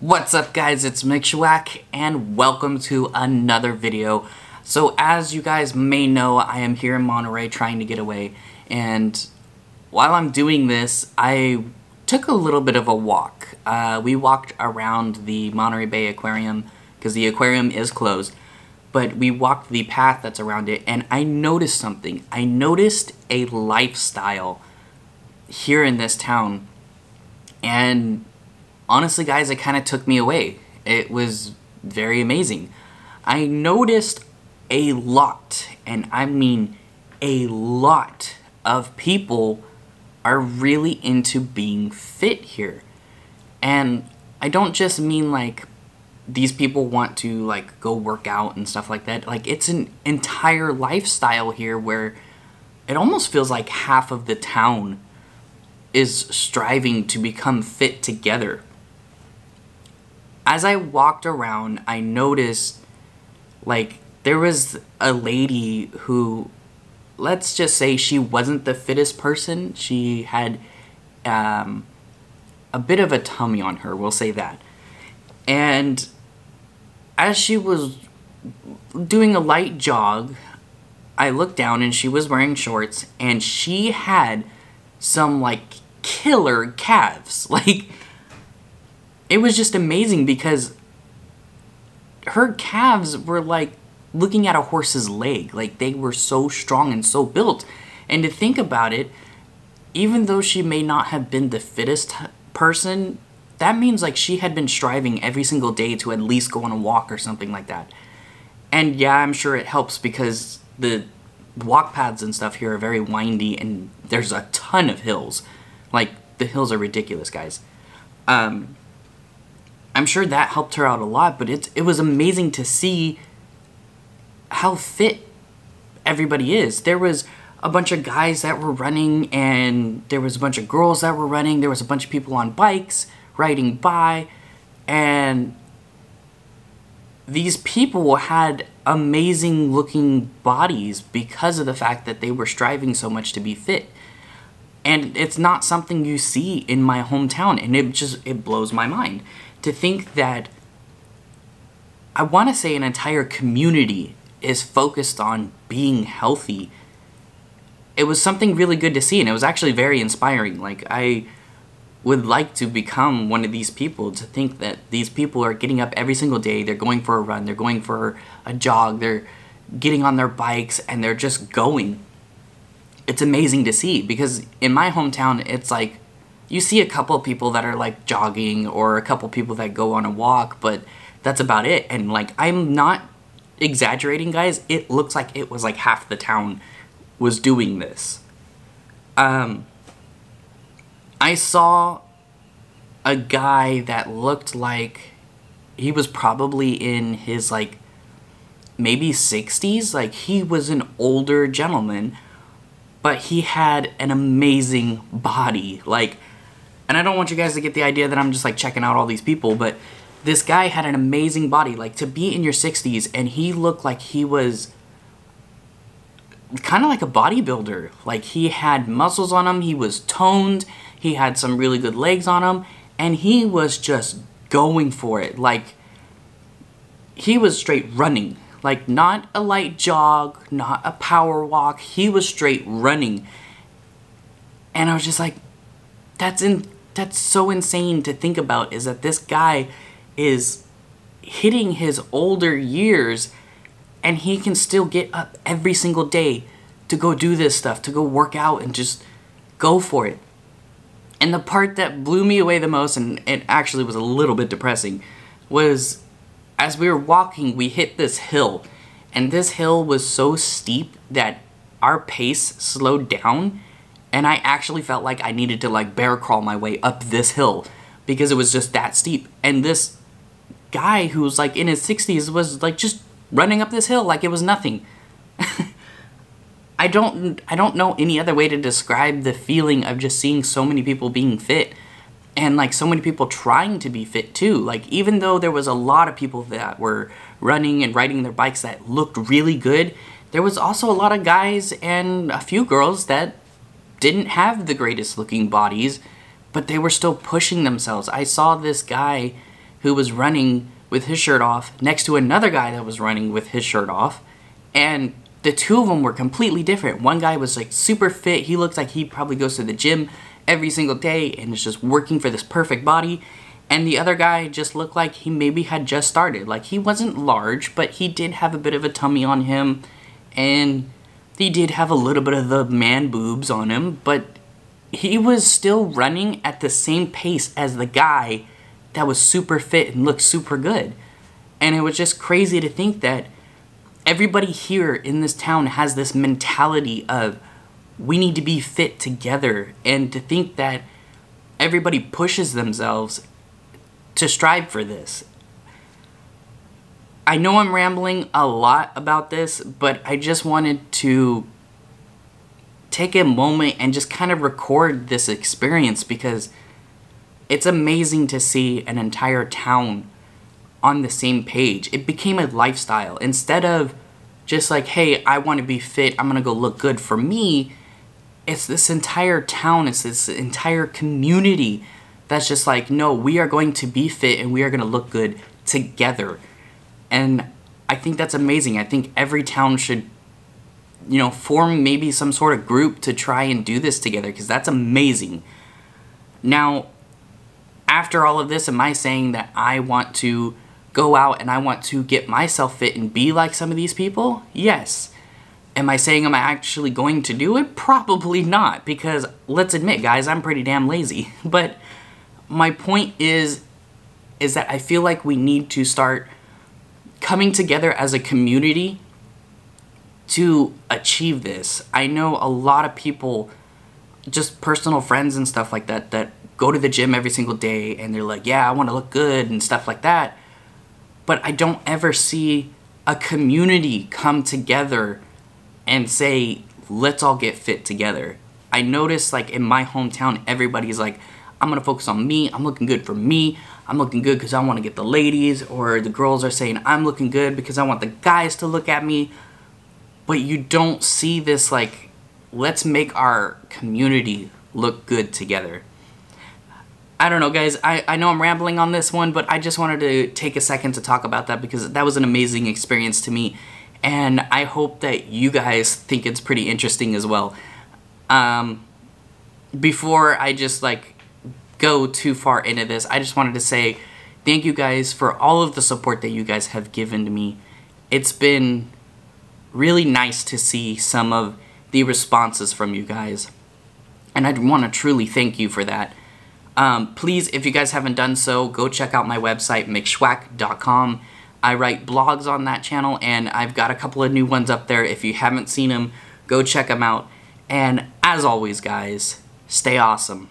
What's up guys, it's Mcshwack and welcome to another video. So as you guys may know, I am here in Monterey trying to get away and while I'm doing this, I took a little bit of a walk. Uh, we walked around the Monterey Bay Aquarium because the aquarium is closed, but we walked the path that's around it and I noticed something. I noticed a lifestyle here in this town and honestly, guys, it kind of took me away. It was very amazing. I noticed a lot, and I mean a lot, of people are really into being fit here. And I don't just mean like these people want to like go work out and stuff like that. Like it's an entire lifestyle here where it almost feels like half of the town is striving to become fit together as I walked around, I noticed like there was a lady who let's just say she wasn't the fittest person. She had um, a bit of a tummy on her, we'll say that. And as she was doing a light jog, I looked down and she was wearing shorts and she had some like killer calves. Like it was just amazing because her calves were like looking at a horse's leg. Like they were so strong and so built. And to think about it, even though she may not have been the fittest person, that means like she had been striving every single day to at least go on a walk or something like that. And yeah, I'm sure it helps because the walk paths and stuff here are very windy and there's a ton of hills. Like the hills are ridiculous, guys. Um, I'm sure that helped her out a lot, but it, it was amazing to see how fit everybody is. There was a bunch of guys that were running, and there was a bunch of girls that were running. There was a bunch of people on bikes riding by, and these people had amazing looking bodies because of the fact that they were striving so much to be fit. And it's not something you see in my hometown, and it just it blows my mind to think that I want to say an entire community is focused on being healthy. It was something really good to see, and it was actually very inspiring. Like, I would like to become one of these people to think that these people are getting up every single day, they're going for a run, they're going for a jog, they're getting on their bikes, and they're just going. It's amazing to see because in my hometown, it's like you see a couple people that are like jogging or a couple people that go on a walk, but that's about it. And like, I'm not exaggerating, guys. It looks like it was like half the town was doing this. Um, I saw a guy that looked like he was probably in his like maybe 60s. Like, he was an older gentleman, but he had an amazing body. Like, and I don't want you guys to get the idea that I'm just like checking out all these people, but this guy had an amazing body. Like to be in your 60s and he looked like he was kind of like a bodybuilder. Like he had muscles on him, he was toned, he had some really good legs on him, and he was just going for it. Like he was straight running. Like not a light jog, not a power walk. He was straight running. And I was just like, that's in that's so insane to think about is that this guy is hitting his older years and he can still get up every single day to go do this stuff, to go work out and just go for it. And the part that blew me away the most, and it actually was a little bit depressing, was as we were walking, we hit this hill. And this hill was so steep that our pace slowed down and I actually felt like I needed to like bear crawl my way up this hill because it was just that steep. And this guy who was like in his 60s was like just running up this hill like it was nothing. I don't I don't know any other way to describe the feeling of just seeing so many people being fit and like so many people trying to be fit too. Like even though there was a lot of people that were running and riding their bikes that looked really good, there was also a lot of guys and a few girls that didn't have the greatest looking bodies, but they were still pushing themselves. I saw this guy who was running with his shirt off next to another guy that was running with his shirt off. And the two of them were completely different. One guy was like super fit. He looks like he probably goes to the gym every single day and is just working for this perfect body. And the other guy just looked like he maybe had just started. Like he wasn't large, but he did have a bit of a tummy on him. And he did have a little bit of the man boobs on him, but he was still running at the same pace as the guy that was super fit and looked super good. And it was just crazy to think that everybody here in this town has this mentality of we need to be fit together and to think that everybody pushes themselves to strive for this. I know I'm rambling a lot about this, but I just wanted to take a moment and just kind of record this experience because it's amazing to see an entire town on the same page. It became a lifestyle. Instead of just like, hey, I want to be fit, I'm going to go look good for me, it's this entire town, it's this entire community that's just like, no, we are going to be fit and we are going to look good together. And I think that's amazing. I think every town should, you know, form maybe some sort of group to try and do this together because that's amazing. Now, after all of this, am I saying that I want to go out and I want to get myself fit and be like some of these people? Yes. Am I saying am I actually going to do it? Probably not, because let's admit, guys, I'm pretty damn lazy. But my point is is that I feel like we need to start coming together as a community to achieve this. I know a lot of people just personal friends and stuff like that that go to the gym every single day and they're like, "Yeah, I want to look good" and stuff like that. But I don't ever see a community come together and say, "Let's all get fit together." I notice like in my hometown everybody's like, I'm gonna focus on me. I'm looking good for me. I'm looking good because I want to get the ladies, or the girls are saying I'm looking good because I want the guys to look at me. But you don't see this like, let's make our community look good together. I don't know, guys. I, I know I'm rambling on this one, but I just wanted to take a second to talk about that because that was an amazing experience to me. And I hope that you guys think it's pretty interesting as well. Um, before I just like go too far into this, I just wanted to say thank you guys for all of the support that you guys have given to me. It's been really nice to see some of the responses from you guys. And I want to truly thank you for that. Um, please, if you guys haven't done so, go check out my website, mcshwack.com. I write blogs on that channel, and I've got a couple of new ones up there. If you haven't seen them, go check them out. And as always, guys, stay awesome.